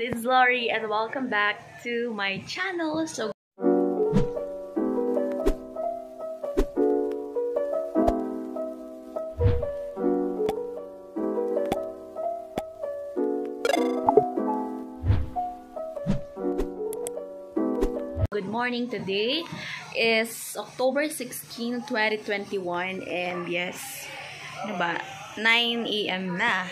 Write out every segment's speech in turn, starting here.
is Lori and welcome back to my channel. So Good morning today is October 16, 2021 and yes, ano ba, 9 a.m. na.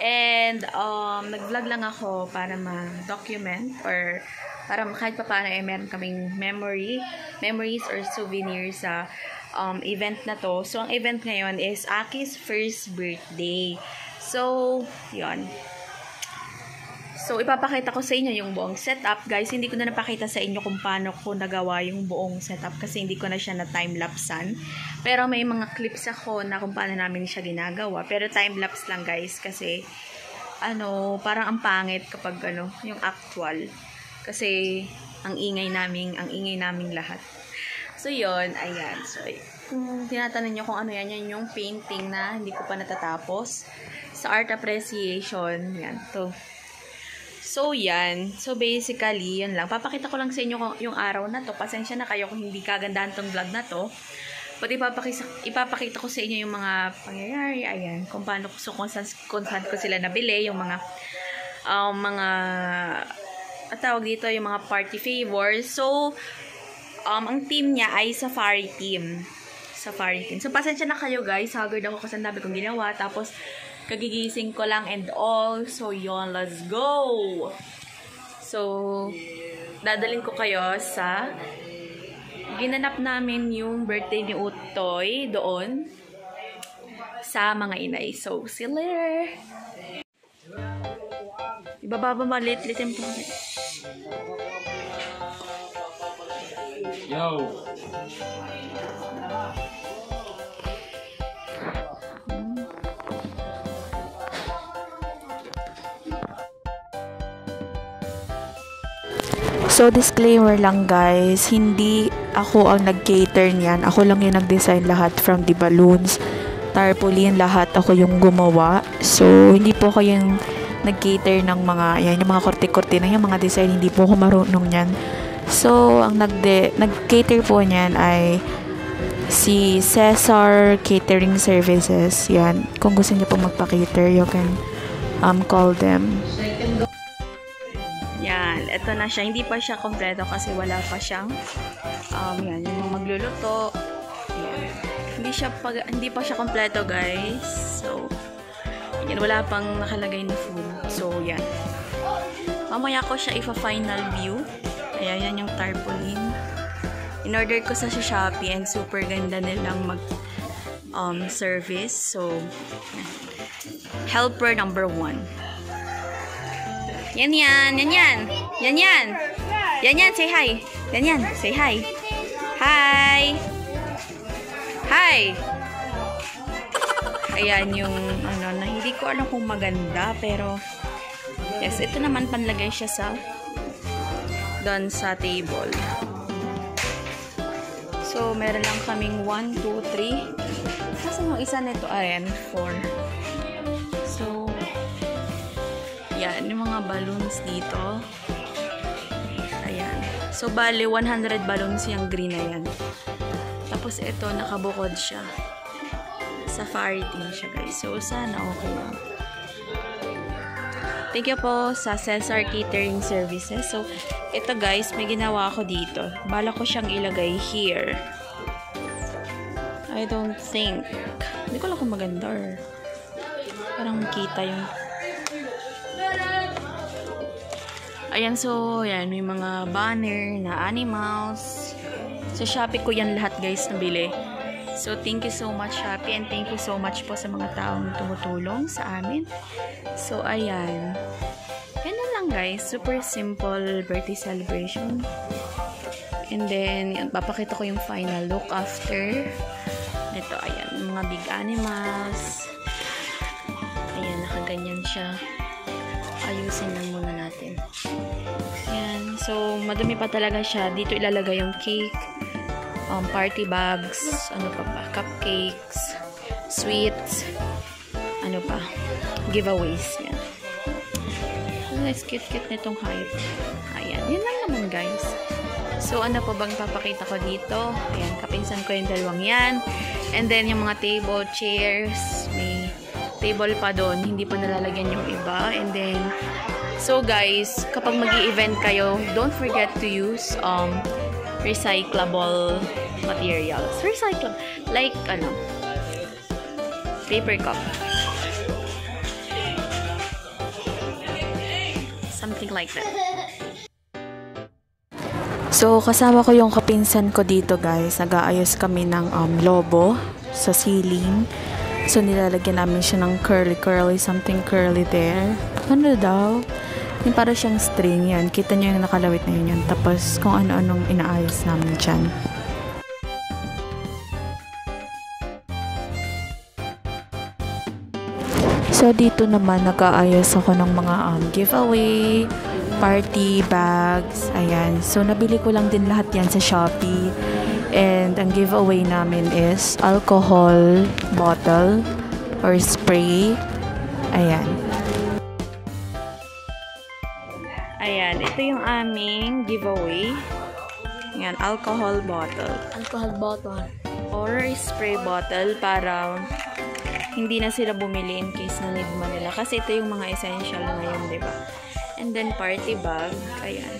And um, nag-vlog lang ako para ma-document or para kahit pa paano eh, meron kaming memory, memories or souvenirs sa um, event na to. So, ang event ngayon is Aki's first birthday. So, yon So, ipapakita ko sa inyo yung buong setup. Guys, hindi ko na napakita sa inyo kung paano ko nagawa yung buong setup kasi hindi ko na siya na time-lapsean. Pero may mga clips ako na kung paano namin siya ginagawa. Pero time-lapse lang guys kasi ano, parang ang pangit kapag ano, yung actual. Kasi ang ingay naming, ang ingay naming lahat. So, yon ayan. So, kung tinatanong nyo kung ano yan, yan yung painting na hindi ko pa natatapos. Sa art appreciation, yan, to So, yan. So, basically, yan lang. Papakita ko lang sa inyo yung araw na to. Pasensya na kayo kung hindi kagandahan tong vlog na to. But ipapakita, ipapakita ko sa inyo yung mga pangyayari. Ayan. Kung paano, so, kung kung saan ko sila nabili. Yung mga, um, mga, at tawag dito, yung mga party favors. So, um, ang team niya ay Safari Team. Safari Team. So, pasensya na kayo guys. Haggard ako kasi ang dami kong ginawa. Tapos, kagigising ko lang and all. So, yon let's go! So, dadalhin ko kayo sa ginanap namin yung birthday ni Utoy doon sa mga inay. So, see you later! Ibababa malit-lit yung Yo! So, disclaimer lang guys, hindi ako ang nag-cater niyan. Ako lang yung nag-design lahat from the balloons, tarpaulin, lahat ako yung gumawa. So, hindi po ako yung nag-cater ng mga, yan, yung mga korte-korte na yung mga design, hindi po ako marunong niyan. So, ang nag-de- nag-cater po niyan ay si Cesar Catering Services. Yan. Kung gusto niyo po magpa-cater, you can um, call them. Ito na siya. Hindi pa siya kompleto kasi wala pa siyang um, yan, yung magluluto. Yan. Hindi siya pag, hindi pa siya kompleto, guys. So, yan, wala pang nakalagay na food. So, yan. Mamaya ko siya ifa-final view. Ayan, yan yung tarpaulin. In-order ko sa Shopee and super ganda nilang mag um, service. So, helper number one. Yan yan, yan yan. Yan yan. Yan yan, say hi. Yan yan, say hi. Hi. Hi. Ayan yung ano na hindi ko alam kung maganda pero yes, ito naman panlagay siya sa doon sa table. So, meron lang kaming 1, 2, 3. Nasaan yung isa nito? Ayan, 4. So, yan, yung mga balloons dito. So, bali, 100 balloons yung green na yan. Tapos, ito, nakabukod siya. Safari team siya, guys. So, sana okay lang. Thank you po sa Cesar Catering Services. So, ito guys, may ginawa ako dito. Bala ko siyang ilagay here. I don't think. Hindi ko lang kung maganda parang makita yung Ayan, so, yan, may mga banner na animals. Sa Shopee ko yan lahat, guys, nabili. So, thank you so much, Shopee, and thank you so much po sa mga taong tumutulong sa amin. So, ayan. Yan na lang, guys. Super simple birthday celebration. And then, yan, papakita ko yung final look after. Ito, ayan, mga big animals. Ayan, nakaganyan siya ayusin lang muna natin. Yan. So, madumi pa talaga siya. Dito ilalagay yung cake, um, party bags, ano pa pa, cupcakes, sweets, ano pa, giveaways. Yan. Guys, cute-cute nitong height. Ayan. Yun lang naman, guys. So, ano pa bang papakita ko dito? Ayan, kapinsan ko yung dalawang yan. And then, yung mga table, chairs, table pa doon. Hindi pa nalalagyan yung iba. And then, so guys, kapag mag event kayo, don't forget to use um, recyclable materials. Recycle, like, ano, paper cup. Something like that. So, kasama ko yung kapinsan ko dito, guys. Nag-aayos kami ng um, lobo sa ceiling. So, nilalagyan namin siya ng curly-curly, something curly there. Ano daw? Yung para siyang string yan. Kita niyo yung nakalawit na yun yan. Tapos, kung ano-anong inaayos namin dyan. So, dito naman, nag-aayos ako ng mga um, giveaway, party bags, ayan. So, nabili ko lang din lahat yan sa Shopee. And, ang giveaway namin is alcohol bottle or spray. Ayan. Ayan, ito yung aming giveaway. Ayan, alcohol bottle. Alcohol bottle. Or spray bottle para hindi na sila bumili in case na need man nila. Kasi ito yung mga essential ngayon, di ba? And then, party bag. Ayan.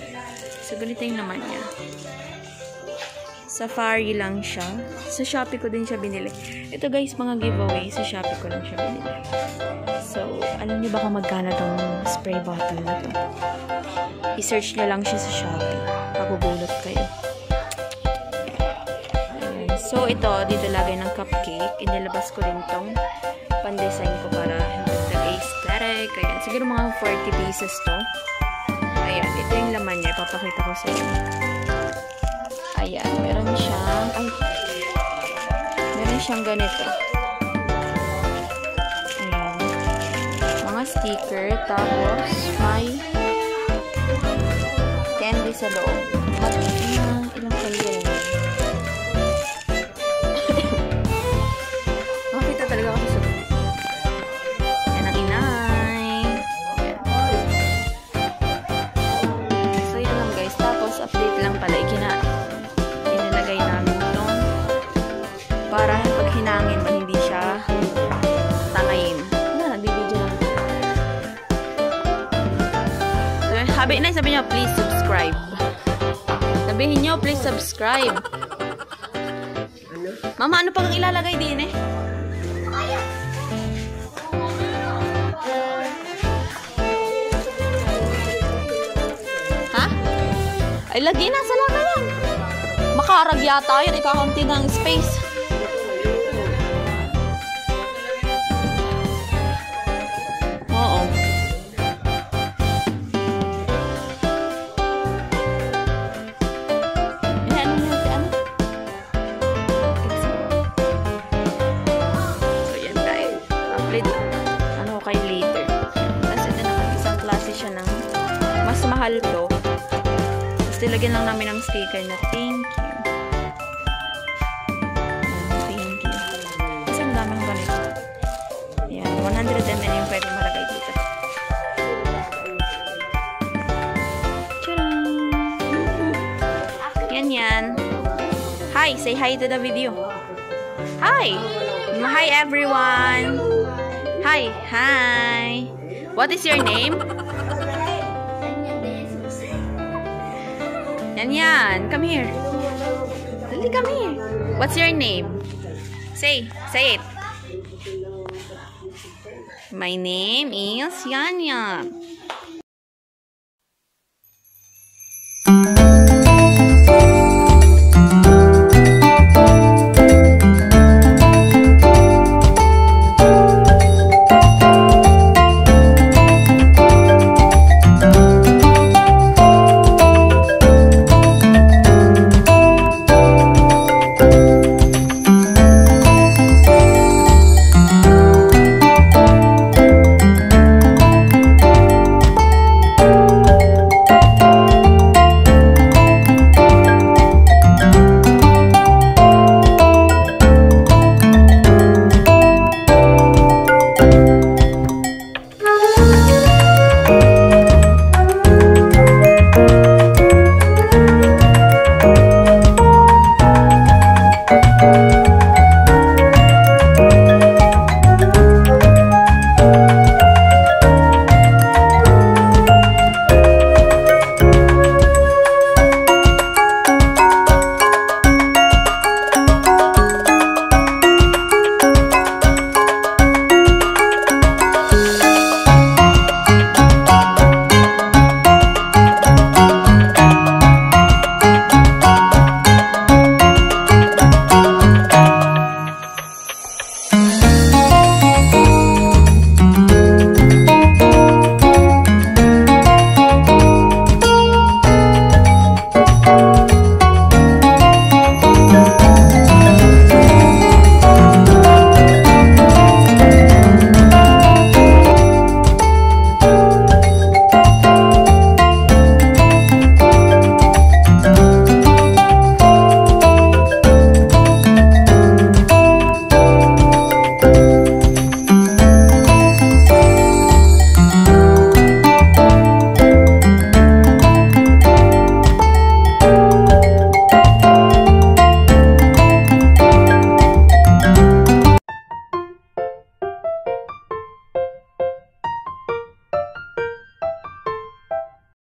So, ganito yung naman niya. Safari lang siya. Sa Shopee ko din siya binili. Ito guys, mga giveaway. Sa Shopee ko lang siya binili. So, alam niyo ba kung magkano tong spray bottle na to? I-search niyo lang siya sa Shopee. Pagubulot kayo. So, ito, dito lagay ng cupcake. Inilabas ko rin tong pan-design ko para dagdag aesthetic. Ayan. Siguro mga 40 pieces to. Ayan. Ito yung laman niya. Ipapakita ko sa inyo. Ayan. Meron siyang, ay, meron siyang ganito. Ayan. Mga sticker. Tapos, may candy sa loob. At, uh, ilang candy sabi, inay, sabi niyo, please subscribe. Sabihin niyo, please subscribe. Mama, ano pang ilalagay din eh? Ha? Ay, lagi na sa laka yan. Makarag yata yun. Ikakunti ng space. Nilagyan lang namin ng sticker na thank you. Thank you. Kasi ang daming ganito. Ayan, 100 ml yung pwede malagay dito. Tcharam! Yan yan. Hi, say hi to the video. Hi! Hi everyone! Hi! Hi! What is your name? Yan. Come here. Dali, come here. What's your name? Say. Say it. My name is Yan Yan.